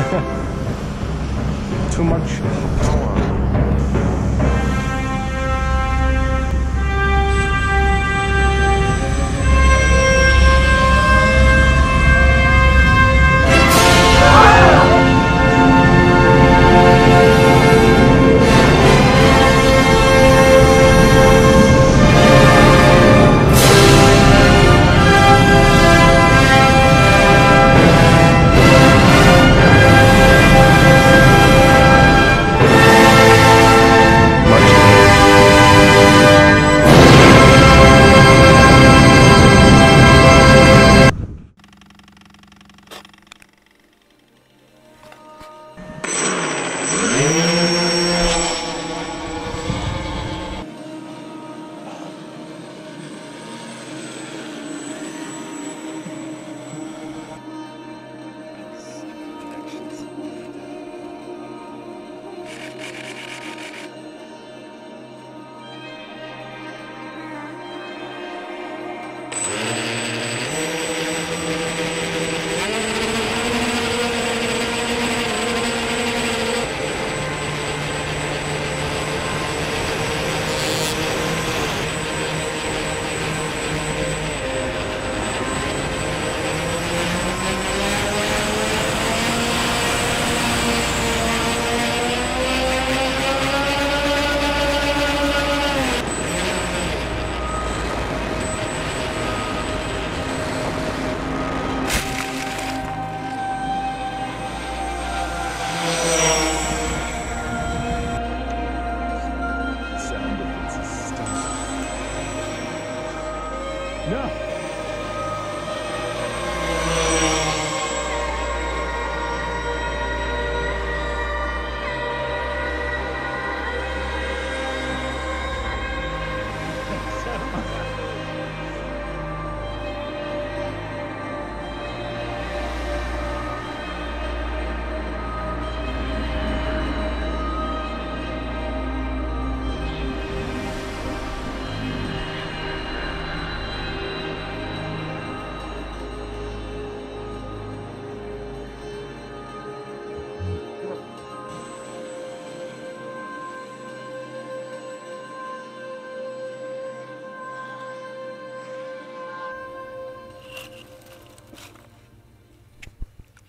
Too much power. Yeah. No.